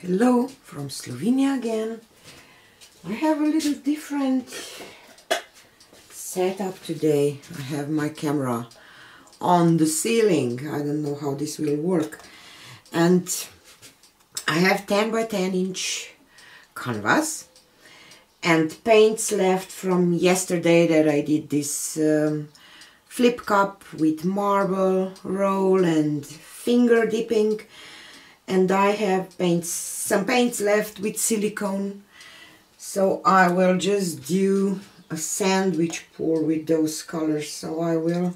Hello from Slovenia again. I have a little different setup today. I have my camera on the ceiling. I don't know how this will work. And I have 10 by 10 inch canvas and paints left from yesterday that I did this um, flip cup with marble roll and finger dipping and I have paints some paints left with silicone. So I will just do a sandwich pour with those colors. So I will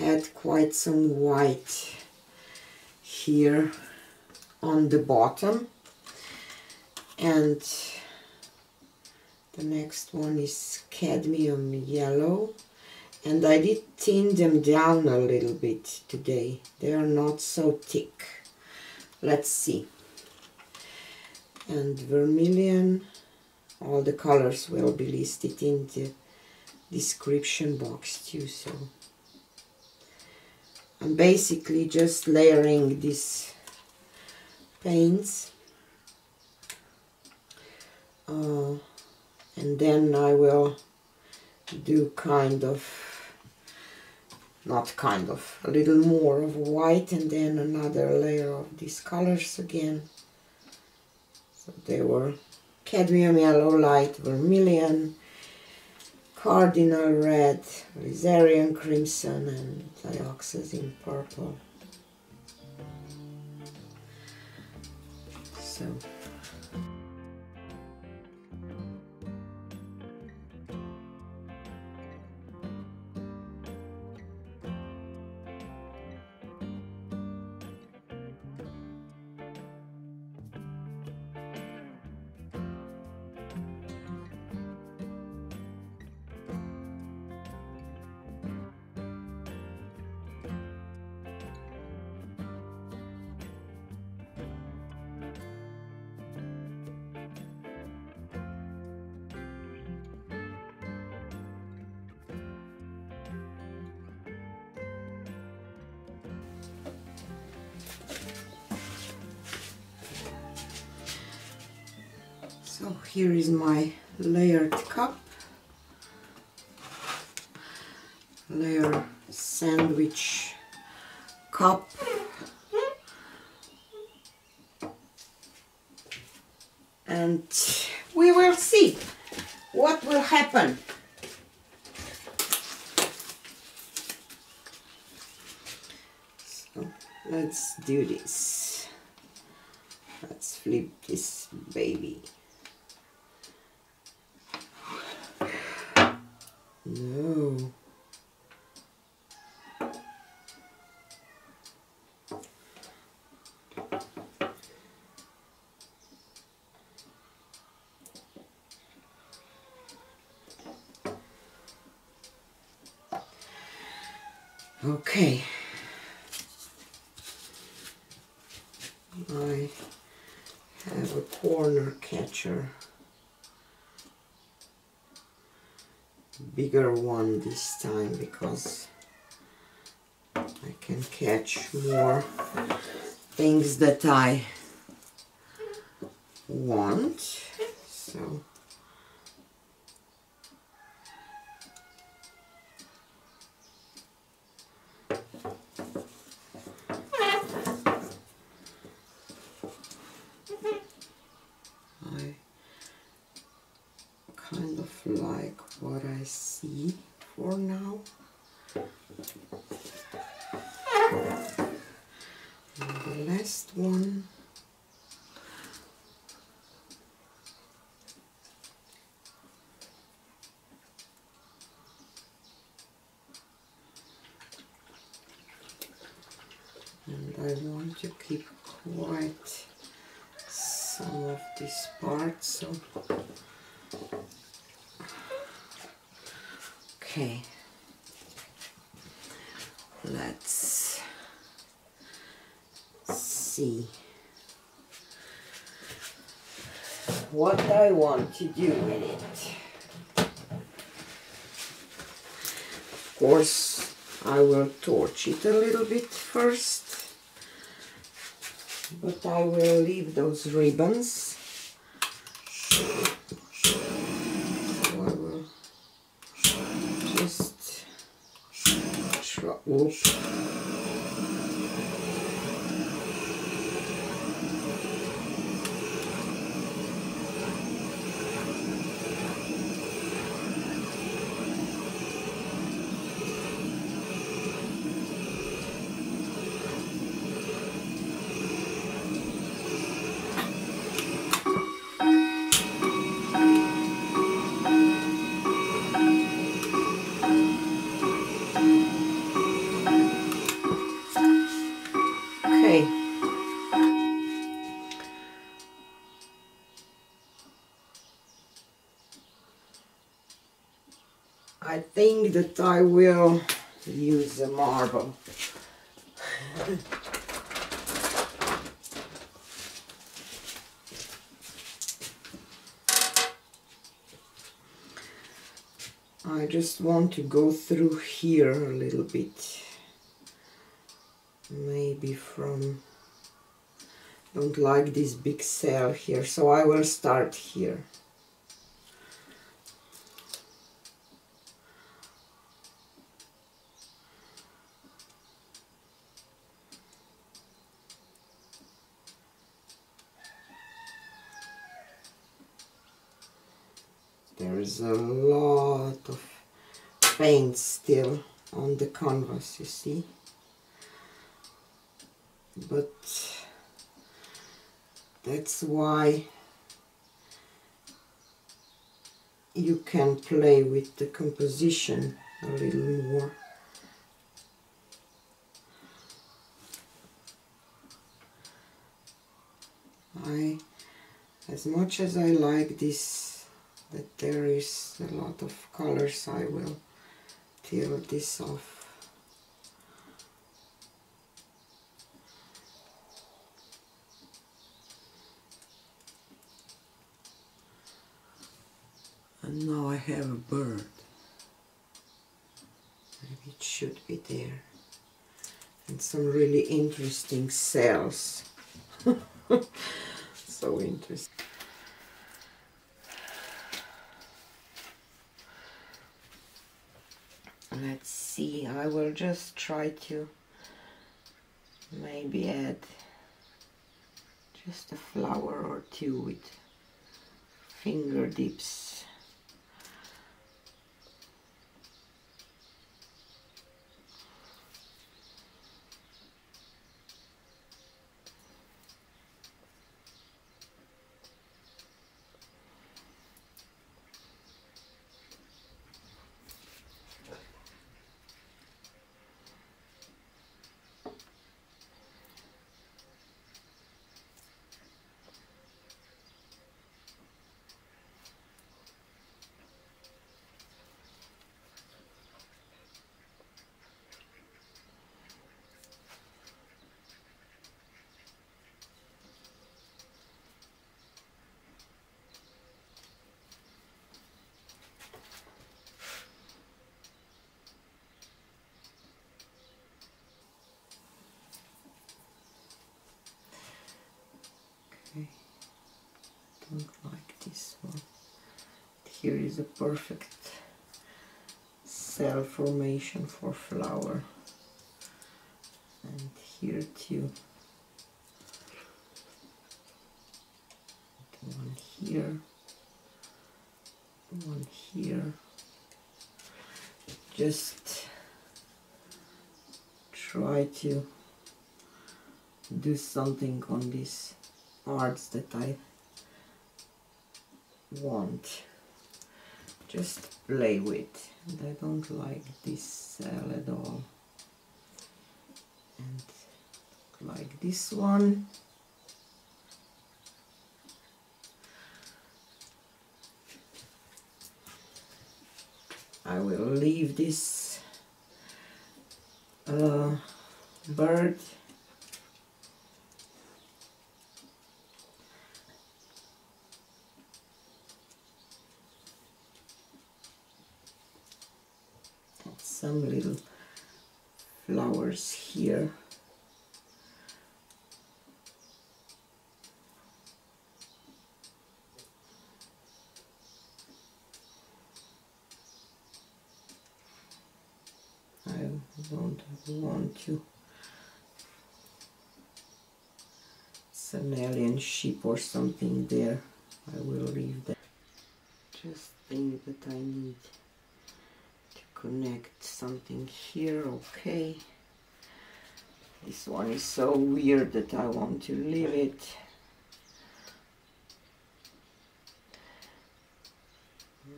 add quite some white here on the bottom. And the next one is cadmium yellow. And I did thin them down a little bit today. They are not so thick let's see. And vermilion all the colors will be listed in the description box too so. I'm basically just layering these paints. Uh, and then I will do kind of not kind of, a little more of white and then another layer of these colors again. So they were cadmium yellow, light vermilion, cardinal red, Alizarian crimson and dioxazine purple. So So here is my layered cup, layer sandwich cup. And we will see what will happen. So let's do this. Let's flip this baby. No. Okay. I have a corner catcher. Bigger one this time because I can catch more things that I want. So I kind of like what I see for now. And the last one. And I want to keep quite some of this part so Okay. Let's see what I want to do with it. Of course, I will torch it a little bit first but I will leave those ribbons. That I will use a marble. I just want to go through here a little bit maybe from don't like this big cell here so I will start here there is a lot of paint still on the canvas you see. But that's why you can play with the composition a little more. I as much as I like this that there is a lot of colors I will peel this off And now I have a bird. Maybe it should be there. And some really interesting cells. so interesting. Let's see, I will just try to maybe add just a flower or two with finger dips. Okay, don't like this one. Here is a perfect cell formation for flower, and here too. One here, one here. Just try to do something on these parts that I want just play with. And I don't like this cell at all. And like this one. I will leave this uh, bird some little flowers here. I don't want you. It's an alien ship or something there. I will leave that. Just think that I need connect something here okay. This one is so weird that I want to leave it.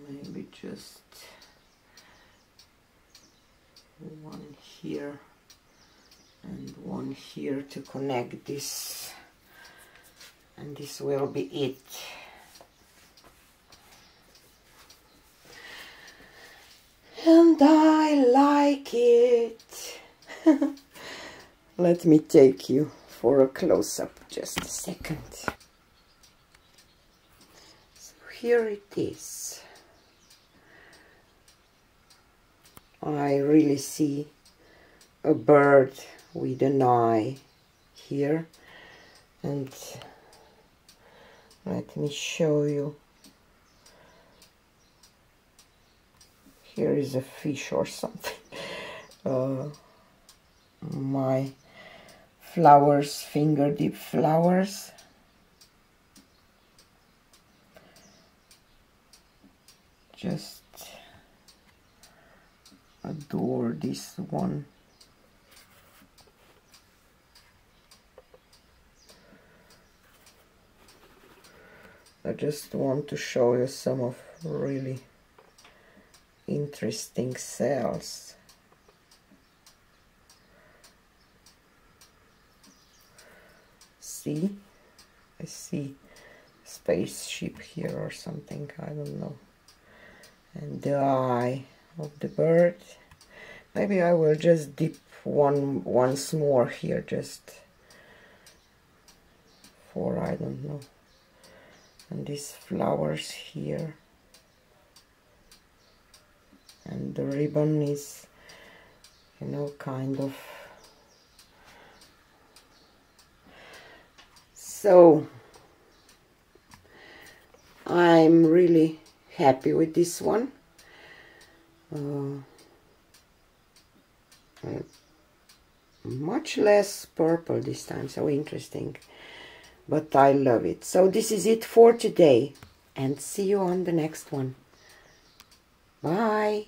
Maybe just one here and one here to connect this. And this will be it and I like it. Let me take you for a close-up just a second. So here it is. I really see a bird with an eye here. And let me show you here is a fish or something. Uh, my flowers finger dip flowers. Just adore this one. I just want to show you some of really interesting cells. See? I see spaceship here or something I don't know. And the eye of the bird. Maybe I will just dip one once more here just for I don't know. And these flowers here and the ribbon is you know kind of so I'm really happy with this one. Uh, much less purple this time so interesting. But I love it. So this is it for today. And see you on the next one. Bye